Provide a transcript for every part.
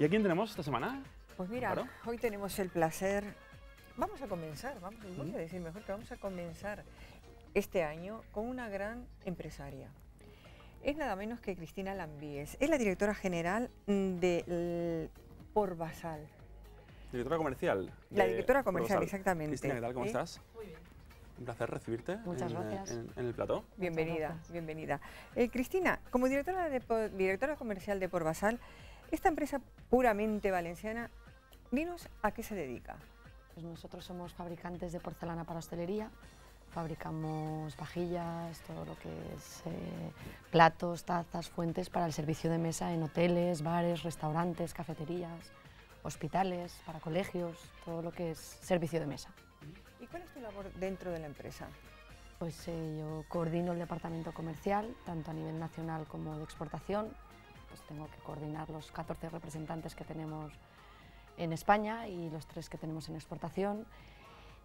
¿Y a quién tenemos esta semana? Pues mira, hoy tenemos el placer, vamos a comenzar, vamos, voy Mm. a decir mejor que vamos a comenzar este año con una gran empresaria. Es nada menos que Cristina Lambíes, es la directora general mm, de Por Basal. Directora comercial. La directora comercial, exactamente. Cristina, ¿qué tal? ¿Cómo ¿Eh? estás? Muy bien. Un placer recibirte Muchas en, eh, gracias. en- en el plató. Bienvenida, gracias. bienvenida. Eh, Cristina, como directora, de, directora comercial de Por Basal, esta empresa puramente valenciana, dinos a qué se dedica. Pues nosotros somos fabricantes de porcelana para hostelería. Fabricamos vajillas, todo lo que es eh, platos, tazas, fuentes para el servicio de mesa en hoteles, bares, restaurantes, cafeterías, hospitales, para colegios, todo lo que es servicio de mesa. ¿Y cuál es tu labor dentro de la empresa? Pues eh, yo coordino el departamento comercial, tanto a nivel nacional como de exportación. Pues tengo que coordinar los 14 representantes que tenemos en España y los tres que tenemos en exportación.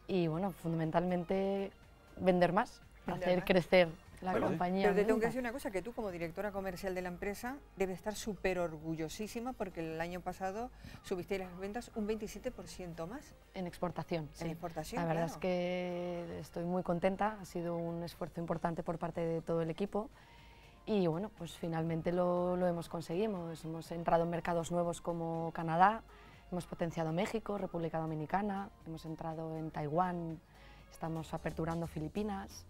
Y bueno, fundamentalmente vender más, Vender hacer más. crecer la Vale. compañía. Pero te en tengo que decir una cosa, que tú como directora comercial de la empresa debes estar súper orgullosísima porque el año pasado subiste las ventas un 27% más En exportación, sí. en exportación. La verdad claro. es que estoy muy contenta, ha sido un esfuerzo importante por parte de todo el equipo y bueno, pues finalmente lo, hemos conseguido. Hemos, hemos entrado en mercados nuevos como Canadá, hemos potenciado México, República Dominicana, hemos entrado en Taiwán, estamos aperturando Filipinas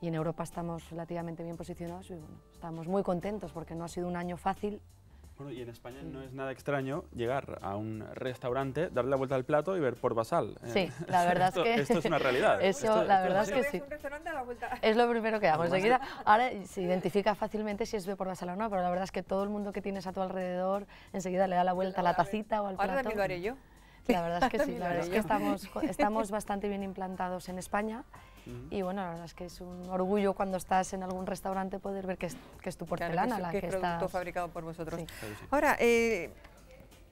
y en Europa estamos relativamente bien posicionados y bueno, estamos muy contentos porque no ha sido un año fácil Bueno, y en España no es nada extraño llegar a un restaurante, darle la vuelta al plato y ver por basal. Sí, la verdad es esto, que- Esto es una realidad. Eso, Esto- la verdad es es que sí. un restaurante a la vuelta. Es lo primero que hago. Enseguida, ahora se identifica fácilmente si es B por la sala o no, pero la verdad es que todo el mundo que tienes a tu alrededor enseguida le da la vuelta a la tacita o al Ahora plato. también lo haré yo. La verdad es que sí, la verdad es que estamos, estamos bastante bien implantados en España Y bueno, la verdad es que es un orgullo cuando estás en algún restaurante poder ver que es, que es tu Claro, porcelana que es, la que que, es producto estás... fabricado por vosotros. Sí. Claro que sí. Ahora, eh,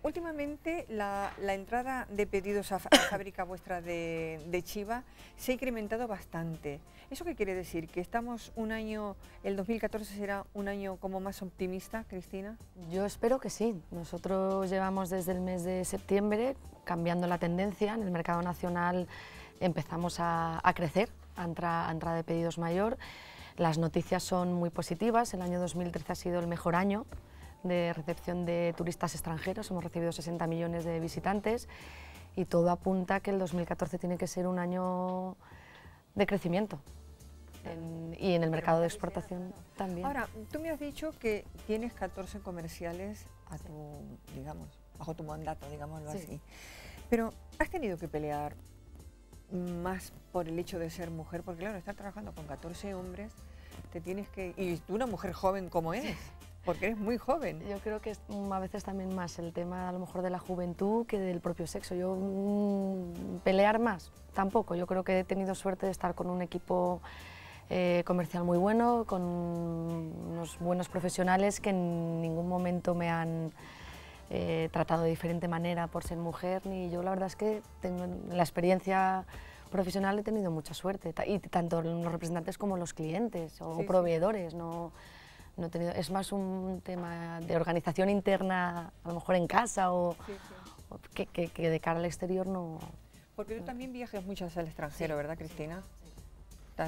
últimamente la, la entrada de pedidos a, fábrica vuestra de, de Chiva se ha incrementado bastante. ¿Eso qué quiere decir? ¿Que estamos un año, el 2014 será un año como más optimista, Cristina? Yo espero que sí. Nosotros llevamos desde el mes de septiembre cambiando la tendencia. En el mercado nacional empezamos a, a crecer, entra- entrada de pedidos mayor. Las noticias son muy positivas. El año 2013 ha sido el mejor año de recepción de turistas extranjeros. Hemos recibido 60 millones de visitantes y todo apunta que el 2014 tiene que ser un año de crecimiento. En- y en el mercado de exportación también. Ahora, tú me has dicho que tienes 14 comerciales a tu, digamos, bajo tu mandato, digámoslo Sí. así. Pero has tenido que pelear más por el hecho de ser mujer, porque claro, estar trabajando con 14 hombres, te tienes que... Y tú una mujer joven como eres, porque eres muy joven. Yo creo que es a veces también más el tema a lo mejor de la juventud que del propio sexo. Yo mm, pelear más, tampoco. Yo creo que he tenido suerte de estar con un equipo eh, comercial muy bueno, con unos buenos profesionales que en ningún momento me han eh, tratado de diferente manera por ser mujer. Ni yo la verdad es que tengo en la experiencia profesional he tenido mucha suerte, y tanto los representantes como los clientes o Sí, sí. proveedores. No, no he tenido, es más un tema de organización interna, a lo mejor en casa o, Sí, sí. o que, que- que de cara al exterior no. Porque tú también viajas mucho hacia el extranjero, ¿verdad, Cristina?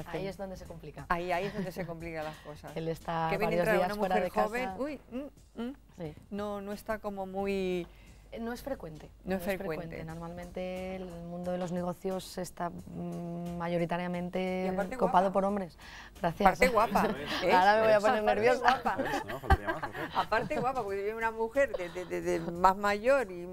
Ahí es donde se complica. ahí, ahí es donde se complican las cosas. Él está que viene varios días una fuera mujer de casa. joven, uy, mm, mm, Sí. no, no está como muy... Eh, No es frecuente. No es frecuente. Normalmente el mundo de los negocios está mm, mayoritariamente copado guapa. por hombres. Gracias. Aparte guapa. ¿eh? Ahora me voy a Aparte poner nerviosa. guapa. Aparte guapa, porque viene una mujer de, de- de- de más mayor y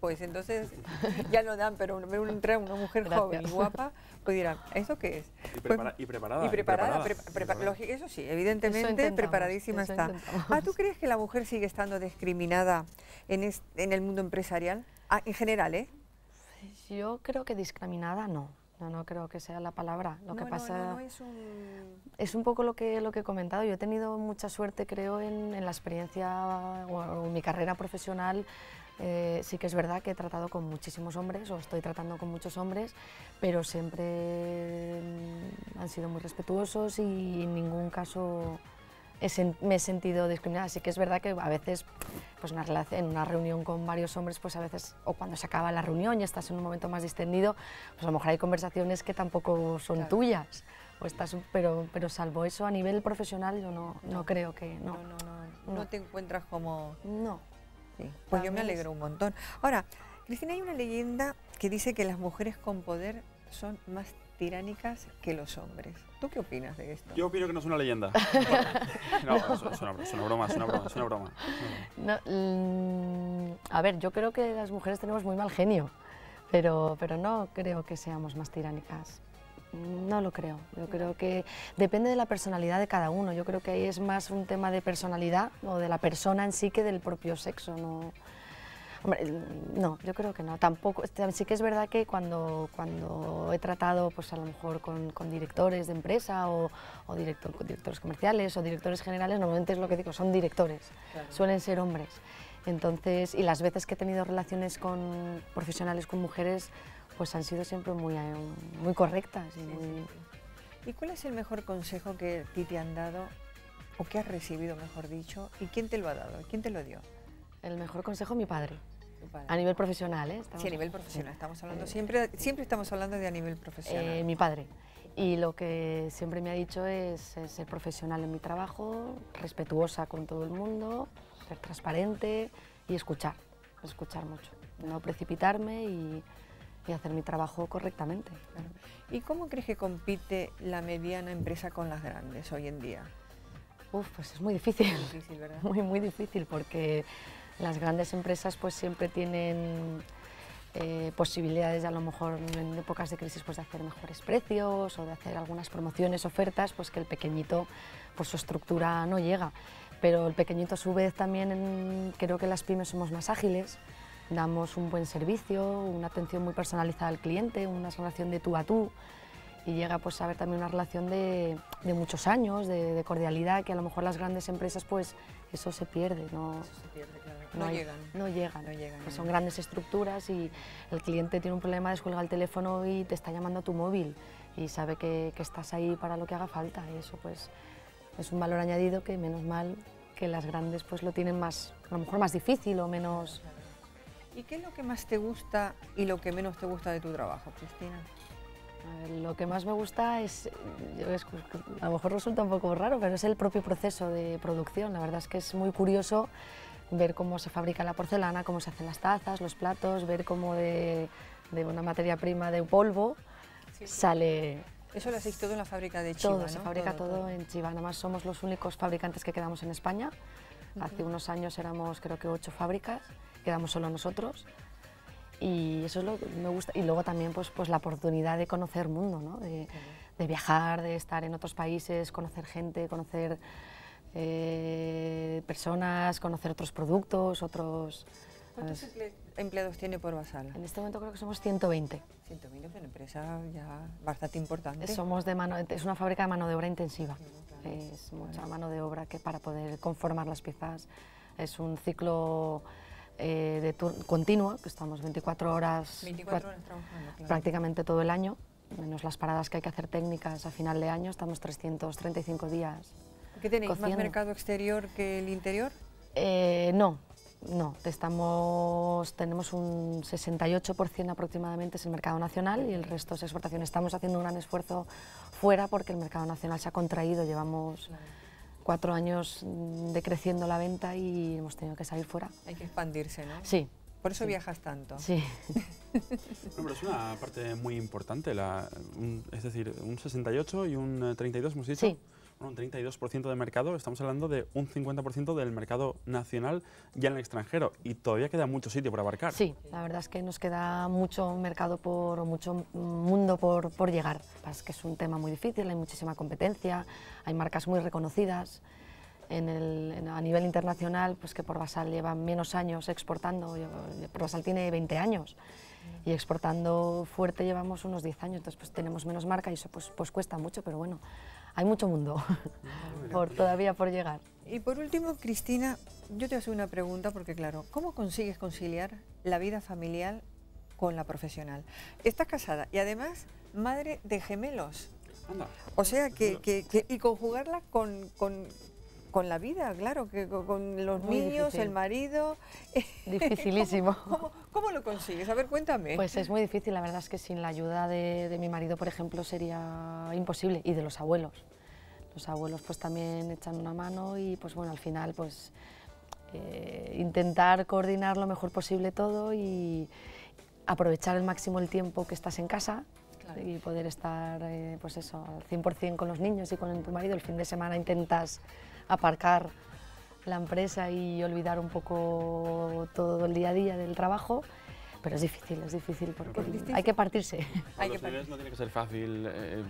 pues entonces ya no dan, pero ver entra una mujer Gracias. joven y guapa, pues dirán, ¿eso qué es? Y, Pues- y preparada. y preparada, preparada, prepa- prepa- preparada. lógico, eso sí, evidentemente preparadísima eso está. intentamos. Ah, ¿tú crees que la mujer sigue estando discriminada en, es- en el mundo empresarial? Ah, en general, ¿eh? Yo creo que discriminada no. No, no creo que sea la palabra. Lo no, que pasa no, no es un... es un poco lo que, lo que he comentado. Yo he tenido mucha suerte, creo, en, en la experiencia o o en mi carrera profesional. Eh, sí que es verdad que he tratado con muchísimos hombres o estoy tratando con muchos hombres, pero siempre mm, han sido muy respetuosos y en ningún caso me he sentido discriminada. Así que es verdad que a veces, pues una relación, en una reunión con varios hombres, pues a veces, o cuando se acaba la reunión y estás en un momento más distendido, pues a lo mejor hay conversaciones que tampoco son tuyas. O estás, pero, pero salvo eso, a nivel profesional yo no, no, creo que... No. No, no, no, te encuentras como... No. Sí. Pues yo me alegro un montón. Ahora, Cristina, hay una leyenda que dice que las mujeres con poder son más tiránicas que los hombres. ¿Tú qué opinas de esto? Yo opino que no es una leyenda. no, Es, una, broma, es una broma, es una broma. Mm, a ver, yo creo que las mujeres tenemos muy mal genio, pero, pero no creo que seamos más tiránicas. No lo creo. Yo creo que depende de la personalidad de cada uno. Yo creo que ahí es más un tema de personalidad o de la persona en sí que del propio sexo. No, no, yo creo que no. Tampoco, sí que es verdad que cuando, cuando he tratado, pues a lo mejor con, directores de empresa o, director, directores comerciales o directores generales, normalmente es lo que digo, son directores, suelen ser hombres. Entonces, y las veces que he tenido relaciones con profesionales con mujeres, pues han sido siempre muy, muy correctas. Y, ¿Y cuál es el mejor consejo que a ti te han dado, o que has recibido, mejor dicho, y quién te lo ha dado, quién te lo dio? El mejor consejo, mi padre. A nivel profesional, ¿eh? sí, a nivel profesional. Estamos hablando, siempre, siempre estamos hablando de a nivel profesional. Eh, mi padre. Y lo que siempre me ha dicho es, ser profesional en mi trabajo, respetuosa con todo el mundo, ser transparente y escuchar, escuchar mucho. No precipitarme y, hacer mi trabajo correctamente. ¿Y cómo crees que compite la mediana empresa con las grandes hoy en día? Uf, pues es muy difícil. difícil ¿verdad? Muy, muy difícil porque las grandes empresas pues siempre tienen eh, posibilidades a lo mejor en épocas de crisis pues de hacer mejores precios o de hacer algunas promociones, ofertas, pues que el pequeñito por su estructura no llega. Pero el pequeñito a su vez también creo que las pymes somos más ágiles, damos un buen servicio, una atención muy personalizada al cliente, una relación de tú a tú y llega pues a haber también una relación de, de muchos años, de, de, cordialidad, que a lo mejor las grandes empresas pues eso se pierde, no, eso se pierde, claro. no, llegan. No llegan, no llegan pues son grandes estructuras y el cliente tiene un problema, descuelga el teléfono y te está llamando a tu móvil y sabe que, que estás ahí para lo que haga falta y eso pues es un valor añadido que menos mal que las grandes pues lo tienen más, a lo mejor más difícil o menos... ¿Y qué es lo que más te gusta y lo que menos te gusta de tu trabajo, Cristina? lo que más me gusta es, a lo mejor resulta un poco raro, pero es el propio proceso de producción. La verdad es que es muy curioso ver cómo se fabrica la porcelana, cómo se hacen las tazas, los platos, ver cómo de, una materia prima de polvo sale... Eso lo hacéis todo en la fábrica de Chiva, Todo, se fabrica todo, en Chiva. Además somos los únicos fabricantes que quedamos en España. Hace unos años éramos creo que ocho fábricas, quedamos solo nosotros y eso es lo que me gusta. Y luego también pues, pues la oportunidad de conocer mundo, ¿no? de, de, viajar, de estar en otros países, conocer gente, conocer eh, personas, conocer otros productos, otros... ¿Cuántos empleados tiene por Basal? En este momento creo que somos 120. 120 es una empresa ya bastante importante. Somos de mano, es una fábrica de mano de obra intensiva. Es mucha mano de obra que para poder conformar las piezas es un ciclo eh, de continua, que estamos 24 horas, prácticamente todo el año, menos las paradas que hay que hacer técnicas a final de año, estamos 335 días. ¿Qué tenéis, más mercado exterior que el interior? Eh, no, no, estamos, tenemos un 68% aproximadamente es el mercado nacional y el resto es exportación. Estamos haciendo un gran esfuerzo fuera porque el mercado nacional se ha contraído, llevamos cuatro años decreciendo la venta y hemos tenido que salir fuera. Hay que expandirse, ¿no? Sí. Por eso viajas tanto. Sí. pero es una parte muy importante, la, es decir, un 68 y un 32, hemos dicho. Sí un 32% de mercado, estamos hablando de un 50% del mercado nacional ya en el extranjero y todavía queda mucho sitio por abarcar. Sí, la verdad es que nos queda mucho mercado por, mucho mundo por, por llegar. Es que es un tema muy difícil, hay muchísima competencia, hay marcas muy reconocidas. En el, a nivel internacional, pues que por Basal lleva menos años exportando, por Basal tiene 20 años y exportando fuerte llevamos unos 10 años, entonces pues tenemos menos marca y eso pues, pues cuesta mucho, pero bueno, hay mucho mundo por, todavía por llegar. Y por último, Cristina, yo te hago una pregunta porque claro, ¿cómo consigues conciliar la vida familiar con la profesional? Estás casada y además madre de gemelos. O sea, que, que, y conjugarla con, con, con la vida, claro, que con, con los Muy niños, difícil. el marido. Dificilísimo. ¿Cómo, cómo lo consigues? A ver, cuéntame. Pues es muy difícil, la verdad es que sin la ayuda de, de mi marido, por ejemplo, sería imposible, y de los abuelos. Los abuelos pues también echan una mano y pues bueno, al final pues eh, intentar coordinar lo mejor posible todo y aprovechar al máximo el tiempo que estás en casa y poder estar eh, pues eso, al 100% con los niños y con tu marido. El fin de semana intentas aparcar la empresa y olvidar un poco todo el día a día del trabajo, pero es difícil, es difícil porque es hay que partirse. Hay los que niños no tiene que ser fácil eh,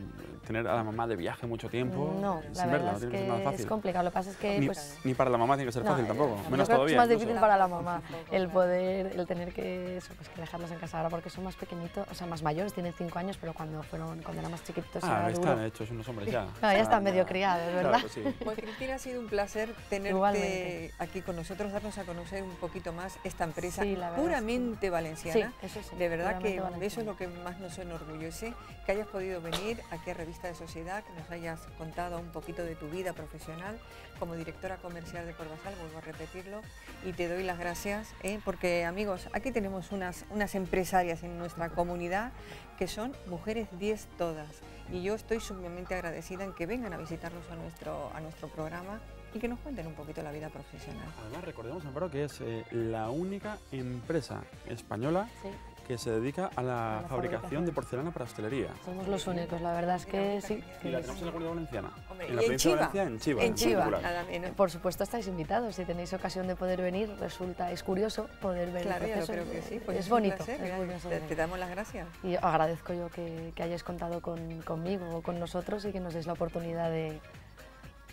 tener a la mamá de viaje mucho tiempo No, sin la verla, verdad no es tiene que ser que nada es fácil. complicado. Lo que pasa es que ni, pues, ni para la mamá tiene que ser no, fácil eh, tampoco, yo menos creo que todavía. Es más incluso. difícil para la mamá el claro. poder, el tener que, eso, pues, que dejarlos en casa ahora porque son más pequeñitos, o sea, más mayores, tienen 5 años, pero cuando fueron, cuando eran más chiquititos Ah, era están duro. hechos unos hombres ya. No, ya están Ah, medio criados, claro ¿verdad? que sí. Pues Cristina, ha sido un placer tenerte Igualmente. aquí con nosotros, darnos a conocer un poquito más esta empresa Sí, es que- puramente valenciana. Sí, eso sí, De verdad que eso es lo que más nos enorgullece, que hayas podido venir aquí a Revista de Sociedad, que nos hayas contado un poquito de tu vida profesional. Como directora comercial de Corvasal, vuelvo a repetirlo, y te doy las gracias, ¿eh? porque amigos, aquí tenemos unas, unas empresarias en nuestra comunidad que son mujeres 10 todas, y yo estoy sumamente agradecida en que vengan a visitarnos a nuestro, a nuestro programa y que nos cuenten un poquito la vida profesional. Además, recordemos, Amparo, que es eh, la única empresa española Sí, que se dedica a la, A la fabricación fabricación. de porcelana para hostelería. somos los únicos, la verdad es que sí. Y la tenemos en la comunidad valenciana. Hombre, en la y en provincia de Chiva. Valencia, en Chiva. En Chiva. Por supuesto estáis invitados, si tenéis ocasión de poder venir, resulta, es curioso poder ver Claro, el proceso. creo que sí. pues es bonito, placer, es mira, curioso te, damos las gracias. Y agradezco yo que, que hayáis contado con, conmigo o con nosotros y que nos deis la oportunidad de,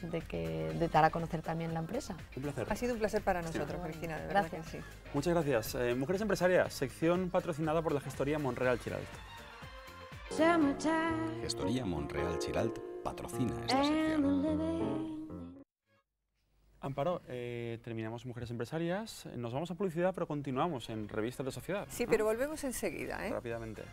de, que, de dar a conocer también la empresa. Un placer. Ha sido un placer para nosotros, Bueno, Cristina, de verdad gracias. que sí. Muchas gracias. Eh, Mujeres Empresarias, sección patrocinada por la gestoría Monreal Chiralt. Gestoría Monreal Chiralt patrocina esta sección. Amparo, eh, terminamos Mujeres Empresarias. Nos vamos a publicidad, pero continuamos en Revistas de Sociedad. Sí, ¿no? pero volvemos enseguida, ¿eh? Rápidamente.